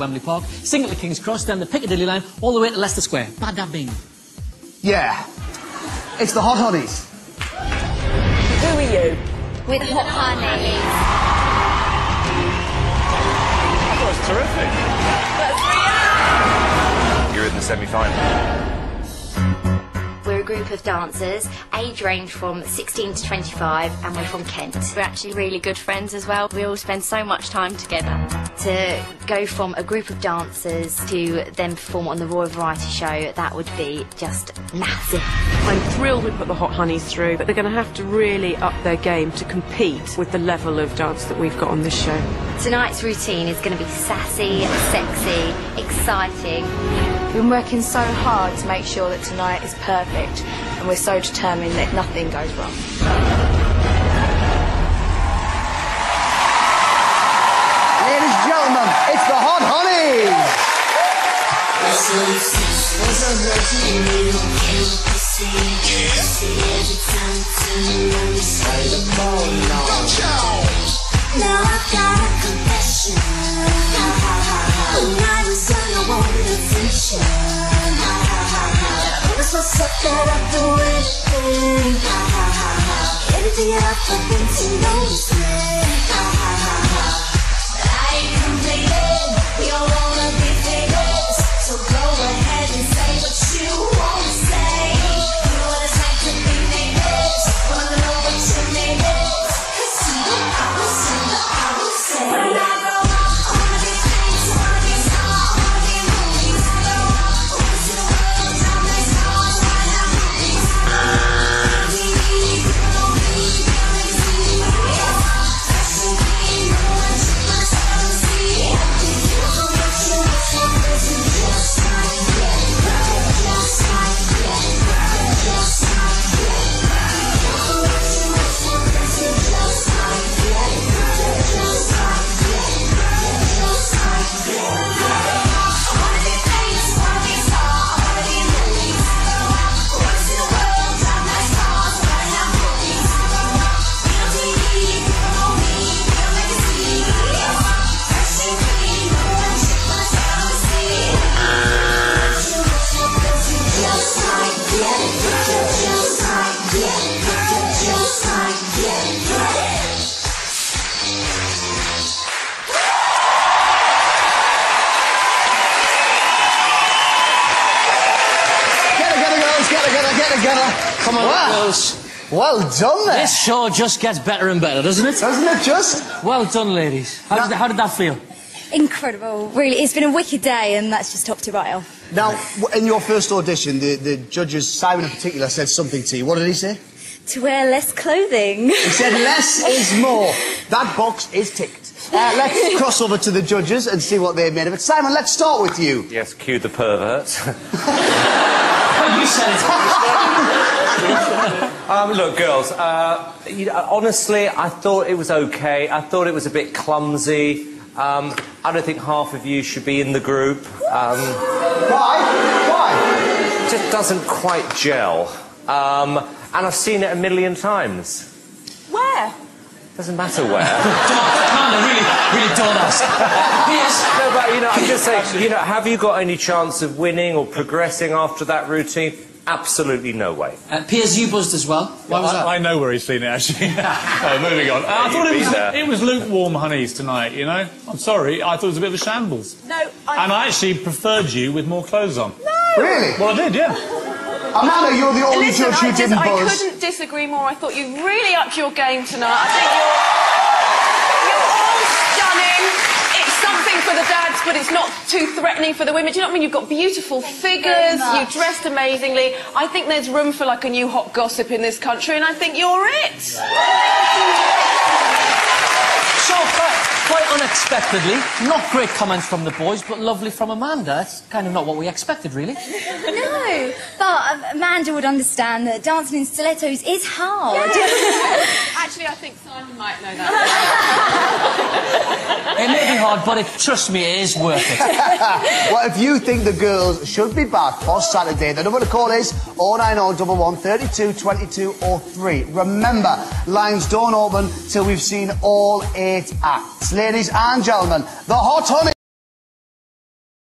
Wembley Park, sing it to King's Cross, down the Piccadilly line, all the way to Leicester Square. Bada bing. Yeah. It's the Hot Honeyz. Who are you? With hot honey. That was terrific. That's You're in the semi-final. We're a group of dancers, age range from 16 to 25, and we're from Kent. We're actually really good friends as well. We all spend so much time together. To go from a group of dancers to then perform on the Royal Variety Show, that would be just massive. I'm thrilled we put the Hot Honeyz through, but they're going to have to really up their game to compete with the level of dance that we've got on this show. Tonight's routine is going to be sassy, sexy, exciting. We've been working so hard to make sure that tonight is perfect, and we're so determined that nothing goes wrong. Ladies and gentlemen, it's the Hot Honeyz. That I've been waiting. Everything I've been to notice Get it. Come on, Wow. girls. Well done there. This show just gets better and better, doesn't it? Doesn't it just? Well done, ladies. How, did, how did that feel? Incredible, really. It's been a wicked day, and that's just topped it right off. Now, in your first audition, the, the judges, Simon in particular, said something to you. What did he say? To wear less clothing. He said less is more. That box is ticked. Uh, let's cross over to the judges and see what they've made of it. Simon, let's start with you. Yes, cue the perverts. you said it. um, look, girls, uh, you know, honestly, I thought it was okay. I thought it was a bit clumsy. Um, I don't think half of you should be in the group. Um, Why? Why? it just doesn't quite gel. Um, and I've seen it a million times. Where? Doesn't matter where. Come on, really, really don't ask. No, but you know, I'm just saying, you know, have you got any chance of winning or progressing after that routine? Absolutely no way. uh, Piers, you buzzed as well. Why was that? I, I know where he's seen it actually. uh, moving on. I thought it was there. it was lukewarm honeys tonight. You know, I'm sorry. I thought it was a bit of a shambles. No, I. And I actually preferred you with more clothes on. No! Really? Well, I did, yeah. Amanda, you're the only Listen, judge who I, didn't I buzz. couldn't disagree more. I thought you really upped your game tonight. I think you're, you're all stunning. It's something for the dads, but it's not too threatening for the women. Do you know what I mean? You've got beautiful figures. You dressed amazingly. I think there's room for like a new hot gossip in this country, and I think you're it. So, quite, quite unexpectedly, not great comments from the boys, but lovely from Amanda. It's kind of not what we expected, really. No, but um, Amanda would understand that dancing in stilettos is hard. Actually, I think Simon might know that. Hard, but it, trust me, it is worth it. well, if you think the girls should be back for Saturday, the number to call is 090 11 32 22 or 3. Remember, lines don't open till we've seen all eight acts. Ladies and gentlemen, the Hot Honey.